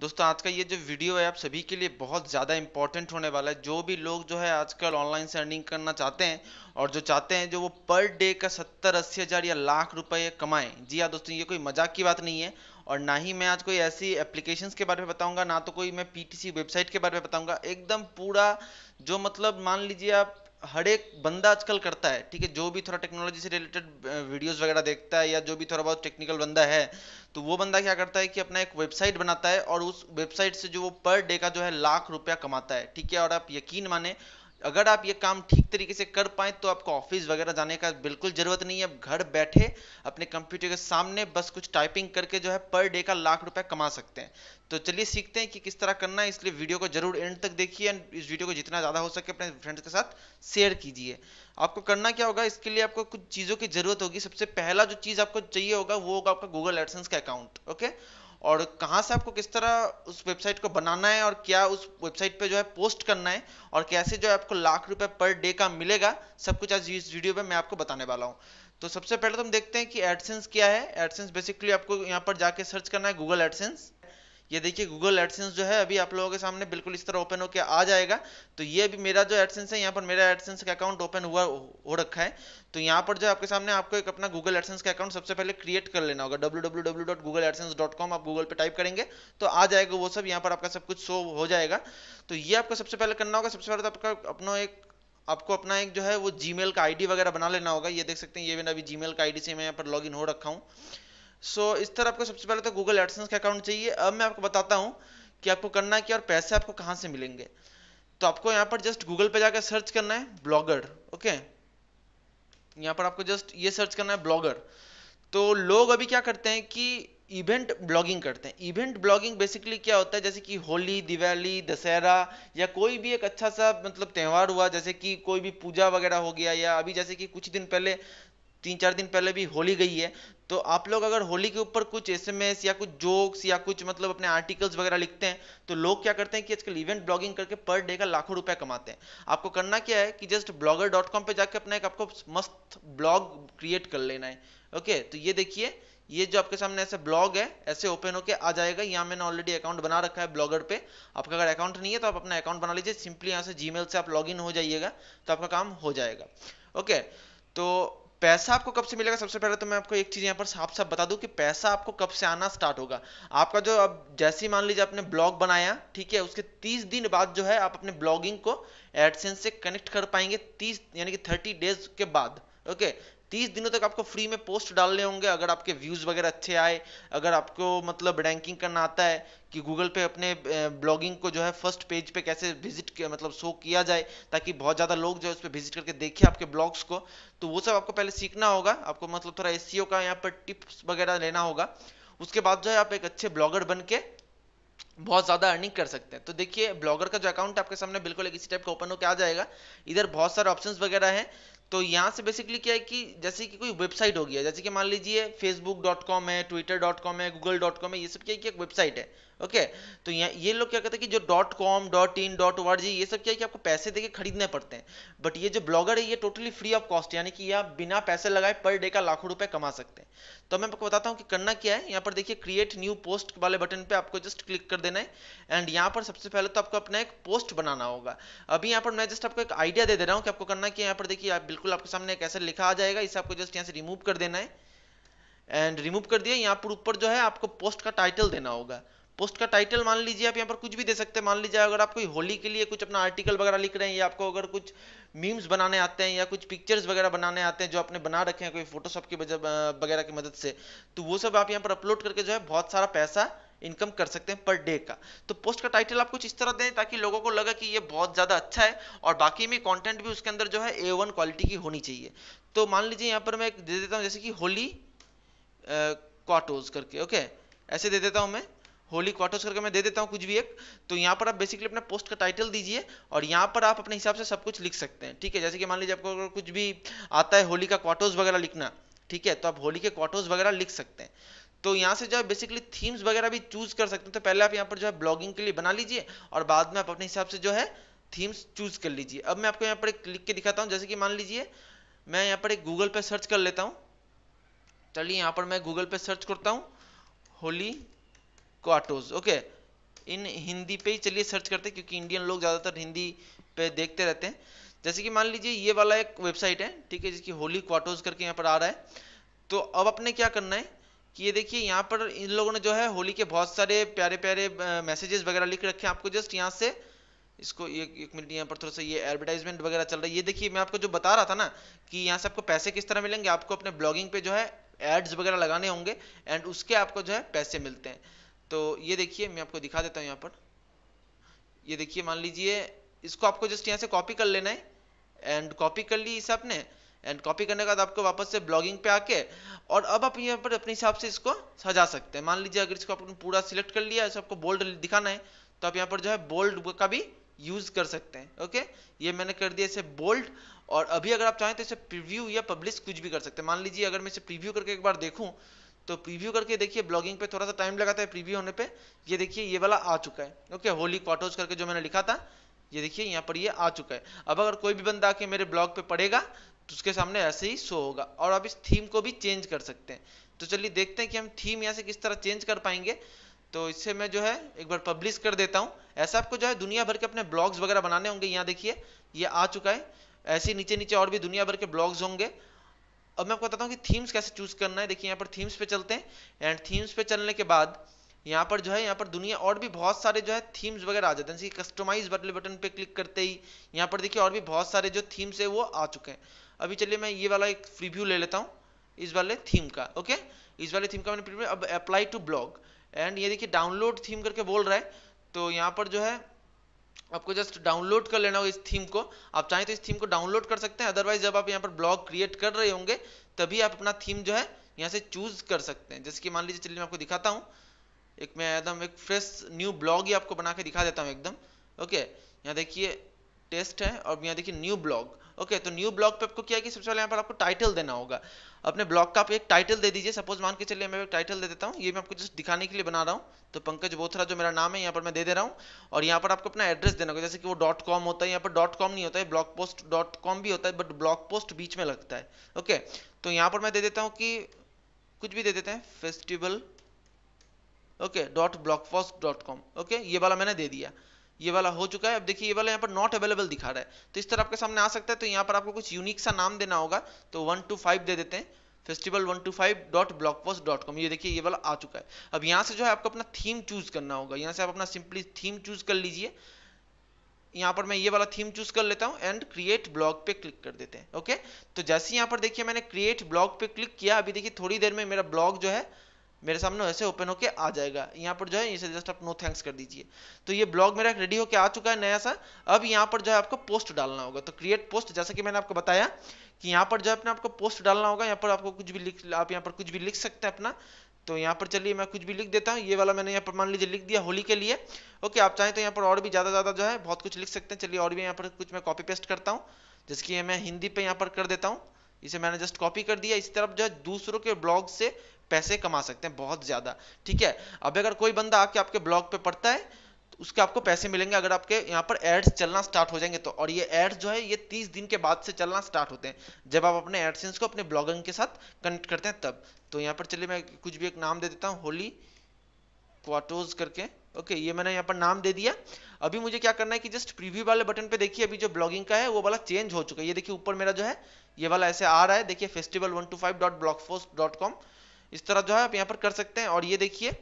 दोस्तों, आज का ये जो वीडियो है आप सभी के लिए बहुत ज़्यादा इंपॉर्टेंट होने वाला है। जो भी लोग जो है आजकल ऑनलाइन से अर्निंग करना चाहते हैं और जो चाहते हैं जो वो पर डे का सत्तर, अस्सी हज़ार या लाख रुपए कमाएँ। जी हाँ दोस्तों, ये कोई मज़ाक की बात नहीं है और ना ही मैं आज कोई ऐसी एप्लीकेशंस के बारे में बताऊँगा, ना तो कोई मैं पीटीसी वेबसाइट के बारे में बताऊँगा। एकदम पूरा जो मतलब मान लीजिए आप हर एक बंदा आजकल करता है, ठीक है? जो भी थोड़ा टेक्नोलॉजी से रिलेटेड वीडियोस वगैरह देखता है या जो भी थोड़ा बहुत टेक्निकल बंदा है तो वो बंदा क्या करता है कि अपना एक वेबसाइट बनाता है और उस वेबसाइट से जो वो पर डे का जो है लाख रुपया कमाता है, ठीक है? और आप यकीन माने अगर आप ये काम ठीक तरीके से कर पाए तो आपको ऑफ़िस वगैरह जाने का बिल्कुल ज़रूरत नहीं है। घर बैठे अपने कंप्यूटर के सामने बस कुछ टाइपिंग करके जो है पर डे का लाख रुपए कमा सकते हैं। तो चलिए सीखते हैं कि किस तरह करना है। इसलिए वीडियो को ज़रूर एंड तक देखिए एंड इस वीडियो को जितना ज़्यादा हो सके अपने फ्रेंड्स के साथ शेयर कीजिए। आपको करना क्या होगा? इसके लिए आपको कुछ चीज़ों की ज़रूरत होगी। सबसे पहला जो चीज़ आपको चाहिए होगा, वो होगा आपका गूगल एडसेंस का अकाउंट ओके और कहाँ से आपको किस तरह उस वेबसाइट को बनाना है और क्या उस वेबसाइट पे जो है पोस्ट करना है और कैसे जो है आपको लाख रुपए पर डे का मिलेगा, सब कुछ आज इस वीडियो में मैं आपको बताने वाला हूँ। तो सबसे पहले तो हम देखते हैं कि एडसेंस क्या है। एडसेंस बेसिकली आपको यहाँ पर जाके सर्च करना है गूगल एडसेंस ये देखिए गूगल एडसेंस जो है अभी आप लोगों के सामने बिल्कुल इस तरह ओपन होकर आ जाएगा। तो ये अभी मेरा जो एडसेंस है, यहाँ पर मेरा एडसेंस का अकाउंट ओपन हुआ, हो रखा है। तो यहाँ पर जो आपके सामने आपको एक अपना गूगल एडसेंस का अकाउंट सबसे पहले क्रिएट कर लेना होगा। www.googleadsense.com आप गूगल पे टाइप करेंगे तो आ जाएगा वो सब, यहाँ पर आपका सब कुछ शो हो जाएगा। तो ये आपको सबसे पहले करना होगा, सबसे पहले तो आपका अपना एक, आपको अपना एक जो है वो जीमेल का आईडी वगैरह बना लेना होगा। ये देख सकते हैं, ये मैंने अभी जीमेल का आईडी से मैं यहाँ पर लॉगिन हो रखा हूँ। सो so, इस तरह आपको सबसे पहले तो गूगल एडसेंस का अकाउंट चाहिए। अब मैं आपको बताता हूँ कि आपको करना क्या और पैसे आपको कहाँ से मिलेंगे। तो आपको यहाँ पर जस्ट गूगल पे जाकर सर्च करना है ब्लॉगर ओके यहाँ पर आपको जस्ट ये सर्च करना है ब्लॉगर तो लोग अभी क्या करते हैं कि इवेंट ब्लॉगिंग करते हैं। इवेंट ब्लॉगिंग बेसिकली क्या होता है? जैसे कि होली दिवाली दशहरा या कोई भी एक अच्छा सा मतलब त्यौहार हुआ जैसे कि कोई भी पूजा वगैरह हो गया या अभी जैसे कि कुछ दिन पहले तीन चार दिन पहले भी होली गई है तो आप लोग अगर होली के ऊपर कुछ एसएमएस या कुछ जोक्स या कुछ मतलब अपने आर्टिकल्स वगैरह लिखते हैं तो लोग क्या करते हैं कि आजकल इवेंट ब्लॉगिंग करके पर डे का लाखों रुपए कमाते हैं। आपको करना क्या है कि जस्ट ब्लॉगर डॉट कॉम पर जाकर अपना एक आपको मस्त ब्लॉग क्रिएट कर लेना है ओके तो ये देखिए, ये जो आपके सामने ऐसे ब्लॉग है, ऐसे ओपन होके आ जाएगा। यहाँ मैंने ऑलरेडी अकाउंट बना रखा है ब्लॉगर पे। आपका अगर अकाउंट नहीं है तो आप अपना अकाउंट बना लीजिए। सिंपली यहाँ से जीमेल से आप लॉगिन हो जाइएगा तो आपका काम हो जाएगा ओके तो पैसा आपको कब से मिलेगा? सबसे पहले तो मैं आपको एक चीज़ यहाँ पर साफ़ साफ़ बता दूँ कि पैसा आपको कब से आना स्टार्ट होगा। आपका जो अब जैसे ही मान लीजिए आपने ब्लॉग बनाया, ठीक है, उसके 30 दिन बाद जो है आप अपने ब्लॉगिंग को एडसेंस से कनेक्ट कर पाएँगे 30 यानी कि 30 डेज़ के बाद, ओके? तीस दिनों तक आपको फ्री में पोस्ट डालने होंगे। अगर आपके व्यूज़ वगैरह अच्छे आए, अगर आपको मतलब रैंकिंग करना आता है कि गूगल पे अपने ब्लॉगिंग को जो है फ़र्स्ट पेज पे कैसे विज़िट मतलब शो किया जाए, ताकि बहुत ज़्यादा लोग जो है उस पर विज़िट करके देखें आपके ब्लॉग्स को तो वो सब आपको पहले सीखना होगा। आपको मतलब थोड़ा एस e का यहाँ पर टिप्स वगैरह लेना होगा। उसके बाद जो है आप एक अच्छे ब्लॉगर बन के बहुत ज़्यादा अर्निंग कर सकते हैं। तो देखिए ब्लॉगर का जो अकाउंट आपके सामने बिल्कुल एक इसी टाइप का ओपन होकर आ जाएगा। इधर बहुत सारे ऑप्शंस वगैरह हैं। तो यहाँ से बेसिकली क्या है कि जैसे कि कोई वेबसाइट हो गया, जैसे कि मान लीजिए फेसबुक डॉट कॉम है ट्विटर डॉट कॉम है गूगल डॉट कॉम है, ये सब क्या है कि एक वेबसाइट है। ओके तो यहाँ, ये लोग क्या कहते हैं कि जो dot com dot in dot O ये सब क्या है कि आपको पैसे देके खरीदने पड़ते हैं। बट ये जो ब्लॉगर है, ये टोटली फ्री ऑफ़ कॉस्ट यानी कि आप बिना पैसे लगाए पर डे का लाखों रुपए कमा सकते हैं। तो मैं आपको बताता हूँ कि करना क्या है। यहाँ पर देखिए क्रिएट न्यू पोस्ट वाले बटन पे आपको जस्ट क्लिक कर देना है। एंड यहाँ पर सबसे पहले तो आपको अपना एक पोस्ट बनाना होगा। अभी यहाँ पर मैं जस्ट आपको एक आइडिया दे दे रहा हूँ कि आपको करना क्या है। यहाँ पर देखिए, आप बिल्कुल आपके सामने एक ऐसा लिखा आ जाएगा, इसे आपको जस्ट यहाँ से रिमूव कर देना है। एंड रिमूव कर दिया, यहाँ पर ऊपर जो है, आपको पोस्ट का टाइटल देना होगा। पोस्ट का टाइटल मान लीजिए, आप यहाँ पर कुछ भी दे सकते हैं। मान लीजिए, अगर आप कोई होली के लिए कुछ अपना आर्टिकल वगैरह लिख रहे हैं, या आपको अगर कुछ मीम्स बनाने आते हैं, या कुछ पिक्चर्स वगैरह बनाने आते हैं जो आपने बना रखे हैं, कोई फोटोशॉप की वगैरह की मदद से तो वो सब आप यहाँ पर अपलोड करके जो है बहुत सारा पैसा इनकम कर सकते हैं पर डे का। तो पोस्ट का टाइटल आप कुछ इस तरह दें ताकि लोगों को लगा कि ये बहुत ज़्यादा अच्छा है, और बाकी में कंटेंट भी उसके अंदर जो है ए वन क्वालिटी की होनी चाहिए। तो मान लीजिए, यहाँ पर मैं दे देता हूँ, जैसे कि होली क्वाटोज करके ओके ऐसे दे देता हूँ मैं। होली क्वार्टर्स करके मैं दे देता हूँ कुछ भी एक तो यहाँ पर आप बेसिकली अपना पोस्ट का टाइटल दीजिए और यहाँ पर आप अपने हिसाब से सब कुछ लिख सकते हैं, ठीक है? जैसे कि मान लीजिए आपको अगर कुछ भी आता है होली का क्वार्टर्स वगैरह लिखना, ठीक है? तो आप होली के क्वार्टर्स वगैरह लिख सकते हैं। तो यहाँ से जो है बेसिकली थीम्स वगैरह भी चूज़ कर सकते हैं तो पहले आप यहाँ पर जो है ब्लॉगिंग के लिए बना लीजिए और बाद में आप अपने हिसाब से जो है थीम्स चूज़ कर लीजिए। अब मैं आपको यहाँ पर एक लिख के दिखाता हूँ, जैसे कि मान लीजिए मैं यहाँ पर एक गूगल पे सर्च कर लेता हूँ। चलिए यहाँ पर मैं गूगल पे सर्च करता हूँ, Holi quotes okay in Hindi पे ही चलिए सर्च करते हैं, क्योंकि इंडियन लोग ज़्यादातर हिंदी पे देखते रहते हैं। जैसे कि मान लीजिए ये वाला एक वेबसाइट है, ठीक है, जिसकी होली क्वार्टर्स करके यहाँ पर आ रहा है। तो अब अपने क्या करना है कि ये देखिए, यहाँ पर इन लोगों ने जो है होली के बहुत सारे प्यारे प्यारे मैसेजेस वगैरह लिख रखे हैं। आपको जस्ट यहाँ से इसको एक एक मिनट यहाँ पर थोड़ा सा ये एडवर्टाइजमेंट वगैरह चल रहा है। ये देखिए, मैं आपको जो बता रहा था ना कि यहाँ से आपको पैसे किस तरह मिलेंगे, आपको अपने ब्लॉगिंग पे जो है एड्स वगैरह लगाने होंगे एंड उसके आपको जो है पैसे मिलते हैं। तो ये देखिए, मैं आपको दिखा देता हूँ यहाँ पर। ये देखिए, मान लीजिए, इसको आपको जस्ट यहाँ से कॉपी कर लेना है। एंड कॉपी कर ली इसे आपने। एंड कॉपी करने के बाद आपको वापस से ब्लॉगिंग पे आके, और अब आप यहाँ पर अपने हिसाब से इसको सजा सकते हैं। मान लीजिए, अगर इसको आपने पूरा सिलेक्ट कर लिया है आपको बोल्ड दिखाना है तो आप यहाँ पर जो है बोल्ड का भी यूज़ कर सकते हैं। ओके ये मैंने कर दिया इसे बोल्ड और अभी अगर आप चाहें तो इसे प्रीव्यू या पब्लिश कुछ भी कर सकते हैं। मान लीजिए, अगर मैं इसे प्रीव्यू करके एक बार देखूँ तो प्रीव्यू करके देखिए ब्लॉगिंग पे थोड़ा सा टाइम लगाता है प्रीव्यू होने पे। ये देखिए, ये वाला आ चुका है। ओके होली क्वार्टर्स करके जो मैंने लिखा था, ये देखिए, यहाँ पर ये आ चुका है। अब अगर कोई भी बंदा आके मेरे ब्लॉग पे पढ़ेगा तो उसके सामने ऐसे ही शो होगा। और आप इस थीम को भी चेंज कर सकते हैं। तो चलिए देखते हैं कि हम थीम यहाँ से किस तरह चेंज कर पाएँगे। तो इससे मैं जो है, एक बार पब्लिश कर देता हूँ। ऐसा आपको जो है, दुनिया भर के अपने ब्लॉग्स वगैरह बनाने होंगे। यहाँ देखिए, ये आ चुका है। ऐसे नीचे नीचे और भी दुनिया भर के ब्लॉग्स होंगे। अब मैं आपको बताता हूँ कि थीम्स कैसे चूज़ करना है। देखिए, यहाँ पर थीम्स पे चलते हैं एंड थीम्स पे चलने के बाद यहाँ पर जो है, यहाँ पर दुनिया और भी बहुत सारे जो है थीम्स वगैरह आ जाते हैं। जैसे कस्टमाइज वाले बटन पे क्लिक करते ही यहाँ पर देखिए और भी बहुत सारे जो थीम्स है वो आ चुके हैं। अभी चलिए मैं ये वाला एक प्रीव्यू ले लेता हूँ, इस वाले थीम का ओके इस वाले थीम का मैंने प्रीव्यू अब अप्लाई टू ब्लॉग एंड ये देखिए डाउनलोड थीम करके बोल रहा है तो यहाँ पर जो है आपको जस्ट डाउनलोड कर लेना होगा इस थीम को। आप चाहें तो इस थीम को डाउनलोड कर सकते हैं। अदरवाइज़ जब आप यहाँ पर ब्लॉग क्रिएट कर रहे होंगे, तभी आप अपना थीम जो है यहाँ से चूज़ कर सकते हैं। जैसे कि मान लीजिए, चलिए मैं आपको दिखाता हूँ। एक मैं एकदम एक फ्रेश न्यू ब्लॉग ही आपको बना के दिखा देता हूँ एकदम। ओके यहाँ देखिए टेस्ट है और यहाँ देखिए न्यू ब्लॉग ओके तो न्यू ब्लॉग पे आपको क्या है कि सबसे पहले यहाँ पर आपको टाइटल देना होगा। अपने ब्लॉग का आप एक टाइटल दे दीजिए। सपोज़ मान के चलिए मैं टाइटल दे देता हूँ। ये मैं आपको जस्ट दिखाने के लिए बना रहा हूँ। तो पंकज बोथरा जो मेरा नाम है, यहाँ पर मैं दे दे रहा हूँ। और यहाँ पर आपको अपना एड्रेस देना होगा। जैसे कि वो डॉट कॉम होता है, यहाँ पर डॉट कॉम नहीं होता है। ब्लॉग पोस्ट डॉट कॉम भी होता है बट ब्लॉग पोस्ट बीच में लगता है। ओके तो यहाँ पर मैं दे देता हूँ कि कुछ भी दे देते हैं। Festival okay dot post dot com okay ये वाला मैंने दे दिया। ये वाला हो चुका है। अब देखिए, ये वाला यहाँ पर नॉट अवेलेबल दिखा रहा है। तो इस तरह आपके सामने आ सकता है तो यहाँ पर आपको कुछ यूनिक सा नाम देना होगा। तो वन टू फाइव दे देते हैं। Festival one two five dot blog post dot com ये देखिए, ये वाला आ चुका है। अब यहाँ से जो है, आपको अपना थीम चूज़ करना होगा। यहाँ से आप अपना सिंपली थीम चूज़ कर लीजिए। यहाँ पर मैं ये वाला थीम चूज़ कर लेता हूँ एंड क्रिएट ब्लॉग पे क्लिक कर देते हैं। ओके तो जैसे यहाँ पर देखिए, मैंने क्रिएट ब्लॉग पे क्लिक किया। अभी देखिए, थोड़ी देर में मेरा ब्लॉग जो है मेरे सामने वैसे ओपन होके आ जाएगा यहाँ पर जो है इसे जस्ट आप नो थैंक्स कर दीजिए तो ये ब्लॉग मेरा रेडी होके आ चुका है नया सा अब यहाँ पर जो है आपको पोस्ट डालना होगा तो क्रिएट पोस्ट जैसा कि मैंने आपको बताया कि यहाँ पर जो है अपना आपको पोस्ट डालना होगा यहाँ पर आपको कुछ भी लिख आप यहाँ पर कुछ भी लिख सकते हैं अपना तो यहाँ पर चलिए मैं कुछ भी लिख देता हूँ ये वाला मैंने यहाँ पर मान लीजिए लिख दिया होली के लिए ओके आप चाहें तो यहाँ पर और भी ज़्यादा ज़्यादा जो है बहुत कुछ लिख सकते हैं चलिए और भी यहाँ पर कुछ मैं कॉपी पेस्ट करता हूँ जैसे कि मैं हिंदी पे यहाँ पर कर देता हूँ इसे मैंने जस्ट कॉपी कर दिया इसी तरफ़ जो है दूसरों के ब्लॉग से पैसे कमा सकते हैं बहुत ज़्यादा, ठीक है? अब अगर कोई बंदा आके आपके ब्लॉग पे पढ़ता है तो उसके आपको पैसे मिलेंगे अगर आपके यहाँ पर एड्स चलना स्टार्ट हो जाएँगे तो। और ये एड्स जो है, ये 30 दिन के बाद से चलना स्टार्ट होते हैं। जब आप अपने एडसेंस को अपने ब्लॉगिंग के साथ कनेक्ट करते हैं तब। तो यहाँ पर चलिए, मैं कुछ भी एक नाम दे देता हूँ होली क्वाटोज करके। ओके ये मैंने यहाँ पर नाम दे दिया। अभी मुझे क्या करना है कि जस्ट प्रीव्यू वाले बटन पे देखिए, अभी जो ब्लॉगिंग का है, वो वाला चेंज हो चुका है। ये देखिए, ऊपर मेरा जो है, ये वाला ऐसे आ रहा है। देखिए festival one two five dot blog dot com इस तरह जो है आप यहाँ पर कर सकते हैं। और ये देखिए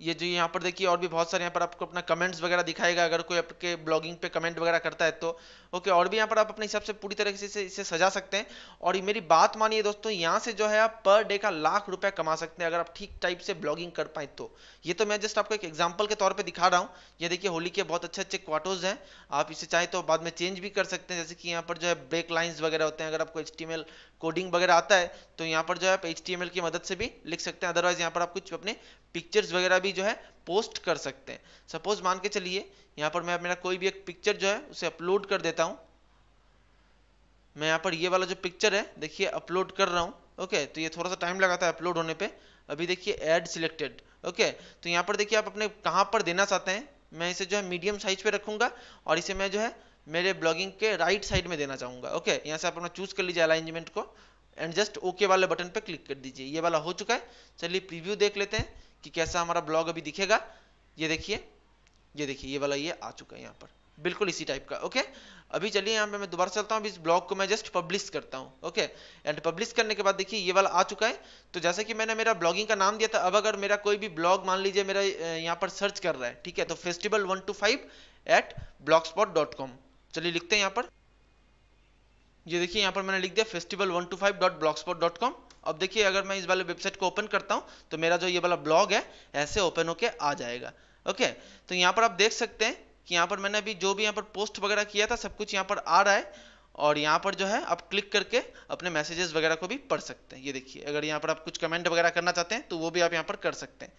ये जो यहाँ पर देखिए और भी बहुत सारे यहाँ पर आपको अपना कमेंट्स वगैरह दिखाएगा, अगर कोई आपके ब्लॉगिंग पे कमेंट वगैरह करता है तो। ओके और भी यहाँ पर आप अपने हिसाब से पूरी तरीके से इसे सजा सकते हैं। और मेरी बात मानिए दोस्तों, यहाँ से जो है आप पर डे का लाख रुपया कमा सकते हैं अगर आप ठीक टाइप से ब्लॉगिंग कर पाए तो। ये तो मैं जस्ट आपको एक एग्ज़ाम्पल के तौर पर दिखा रहा हूँ। ये देखिए, होली के बहुत अच्छे अच्छे क्वार्टर्स हैं। आप इसे चाहे तो बाद में चेंज भी कर सकते हैं। जैसे कि यहाँ पर जो है ब्रेक लाइन्स वगैरह होते हैं। अगर आपको एचटीएमएल कोडिंग वगैरह आता है तो यहाँ पर जो है आप एचटीएमएल की मदद से भी लिख सकते हैं। अदरवाइज़ यहाँ पर आप कुछ अपने पिक्चर्स वगैरह भी जो है पोस्ट कर सकते हैं। सपोज़ मान के चलिए, यहाँ पर मैं मेरा कोई भी एक पिक्चर जो है, उसे अपलोड कर देता हूँ। मैं यहाँ पर ये वाला जो पिक्चर है, देखिए अपलोड कर रहा हूँ। ओके तो ये थोड़ा सा टाइम लगाता है अपलोड होने पे। अभी देखिए एड सिलेक्टेड ओके तो यहाँ पर देखिए, आप अपने कहाँ पर देना चाहते हैं, मैं इसे जो है मीडियम साइज़ पे रखूँगा और इसे मैं जो है मेरे ब्लॉगिंग के राइट साइड में देना चाहूँगा। ओके यहाँ से आप अपना चूज़ कर लीजिए अलाइनमेंट को। एंड जस्ट ओके वाले बटन पे क्लिक कर दीजिए। ये वाला हो चुका है। चलिए प्रीव्यू देख लेते हैं। कि कैसा हमारा ब्लॉग अभी दिखेगा? ये देखिए ये देखिए, ये वाला ये आ चुका है यहाँ पर। बिल्कुल इसी टाइप का ओके अभी चलिए यहाँ पे मैं दोबारा चलता हूँ इस ब्लॉग को मैं जस्ट पब्लिश करता हूँ ओके एंड पब्लिश करने के बाद देखिए, ये वाला आ चुका है। तो जैसे कि मैंने मेरा ब्लॉगिंग का नाम दिया था, अब अगर मेरा कोई भी ब्लॉग मान लीजिए मेरा यहाँ पर सर्च कर रहा है, ठीक है? तो festival one two five at blogspot dot com चलिए लिखते हैं यहाँ पर। ये देखिए, यहाँ पर मैंने लिख दिया festival one two five dot blogspot dot com अब देखिए अगर मैं इस वाले वेबसाइट को ओपन करता हूँ तो मेरा जो ये वाला ब्लॉग है ऐसे ओपन होके आ जाएगा ओके तो यहाँ पर आप देख सकते हैं कि यहाँ पर मैंने अभी जो भी यहाँ पर पोस्ट वगैरह किया था सब कुछ यहाँ पर आ रहा है और यहाँ पर जो है आप क्लिक करके अपने मैसेजेस वगैरह को भी पढ़ सकते हैं ये देखिए अगर यहाँ पर आप कुछ कमेंट वगैरह करना चाहते हैं तो वो भी आप यहाँ पर कर सकते हैं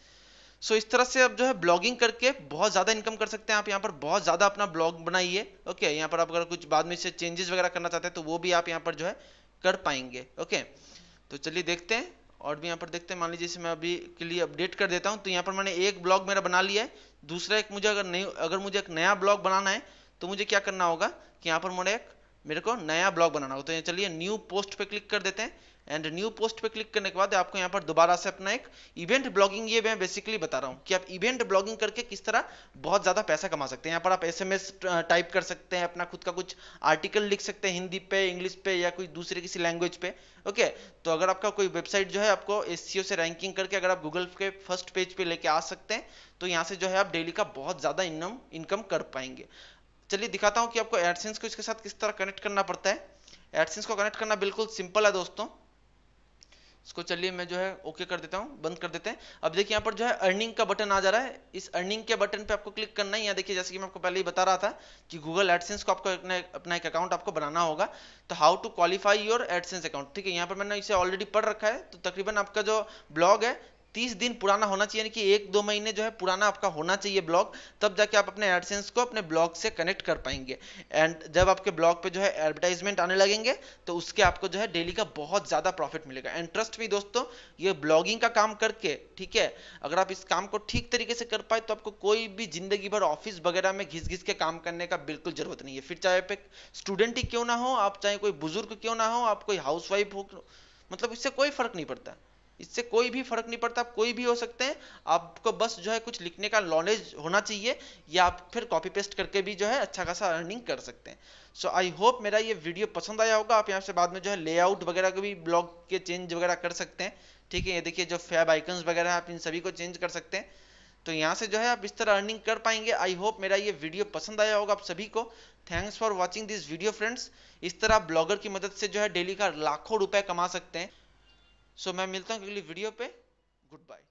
सो so, इस तरह से आप जो है ब्लॉगिंग करके बहुत ज़्यादा इनकम कर सकते हैं आप यहाँ पर बहुत ज़्यादा अपना ब्लॉग बनाइए ओके यहाँ पर आप अगर कुछ बाद में इससे चेंजेस वगैरह करना चाहते हैं तो वो भी आप यहाँ पर जो है कर पाएँगे ओके तो चलिए देखते हैं, और भी यहाँ पर देखते हैं। मान लीजिए मैं अभी के लिए अपडेट कर देता हूँ तो यहाँ पर मैंने एक ब्लॉग मेरा बना लिया है। दूसरा एक मुझे अगर नहीं, अगर मुझे एक नया ब्लॉग बनाना है तो मुझे क्या करना होगा कि यहाँ पर मुझे एक, मेरे को नया ब्लॉग बनाना होगा। तो चलिए न्यू पोस्ट पर क्लिक कर देते हैं। एंड न्यू पोस्ट पे क्लिक करने के बाद आपको यहाँ पर दोबारा से अपना एक इवेंट ब्लॉगिंग ये मैं बेसिकली बता रहा हूँ कि आप इवेंट ब्लॉगिंग करके किस तरह बहुत ज़्यादा पैसा कमा सकते हैं। यहाँ पर आप एसएमएस टाइप कर सकते हैं, अपना खुद का कुछ आर्टिकल लिख सकते हैं हिंदी पे इंग्लिश पे या कोई दूसरे किसी लैंग्वेज पे। ओके तो अगर आपका कोई वेबसाइट जो है आपको एस से रैंकिंग करके अगर आप गूगल के फ़र्स्ट पेज पे लेके आ सकते हैं तो यहाँ से जो है आप डेली का बहुत ज़्यादा इनम इनकम कर पाएँगे। चलिए दिखाता हूँ कि आपको एडसेंस को इसके साथ किस तरह कनेक्ट करना पड़ता है। एडसेंस को कनेक्ट करना बिल्कुल सिंपल है दोस्तों। इसको चलिए मैं जो है ओके कर देता हूँ, बंद कर देते हैं। अब देखिए यहाँ पर जो है अर्निंग का बटन आ जा रहा है। इस अर्निंग के बटन पे आपको क्लिक करना है। यहाँ देखिए, जैसे कि मैं आपको पहले ही बता रहा था कि गूगल एडसेंस को आपको अपना अपना एक अकाउंट आपको बनाना होगा। तो how to qualify your AdSense account ठीक है, यहाँ पर मैंने इसे ऑलरेडी पढ़ रखा है। तो तकरीबन आपका जो ब्लॉग है तीस दिन पुराना होना चाहिए, यानी कि एक दो महीने जो है पुराना आपका होना चाहिए ब्लॉग, तब जाके आप अपने एडसेंस को अपने ब्लॉग से कनेक्ट कर पाएँगे। एंड जब आपके ब्लॉग पे जो है एडवर्टाइजमेंट आने लगेंगे तो उसके आपको जो है डेली का बहुत ज़्यादा प्रॉफिट मिलेगा। एंड ट्रस्ट में दोस्तों, ये ब्लॉगिंग का काम करके, ठीक है, अगर आप इस काम को ठीक तरीके से कर पाए तो आपको कोई भी ज़िंदगी भर ऑफ़िस वगैरह में घिस घिस के काम करने का बिल्कुल ज़रूरत नहीं है। फिर चाहे आप स्टूडेंट ही क्यों ना हो, आप चाहे कोई बुज़ुर्ग क्यों ना हो, आप कोई हाउस हो मतलब इससे कोई फ़र्क नहीं पड़ता। इससे कोई भी फ़र्क नहीं पड़ता, आप कोई भी हो सकते हैं, आपको बस जो है कुछ लिखने का नॉलेज होना चाहिए, या आप फिर कॉपी पेस्ट करके भी जो है अच्छा खासा अर्निंग कर सकते हैं। सो आई होप मेरा ये वीडियो पसंद आया होगा, आप यहाँ से बाद में जो है लेआउट वगैरह को भी ब्लॉग के चेंज वगैरह कर सकते हैं। ठीक है, ये देखिए जो फैब आइकन्स वगैरह आप इन सभी को चेंज कर सकते हैं। तो यहाँ से जो है आप इस तरह अर्निंग कर पाएँगे। आई होप मेरा ये वीडियो पसंद आया होगा आप सभी को। Thanks for watching this video friends इस तरह आप ब्लॉगर की मदद से जो है डेली का लाखों रुपए कमा सकते हैं। सो मैं मिलता हूँ अगली वीडियो पे. Good bye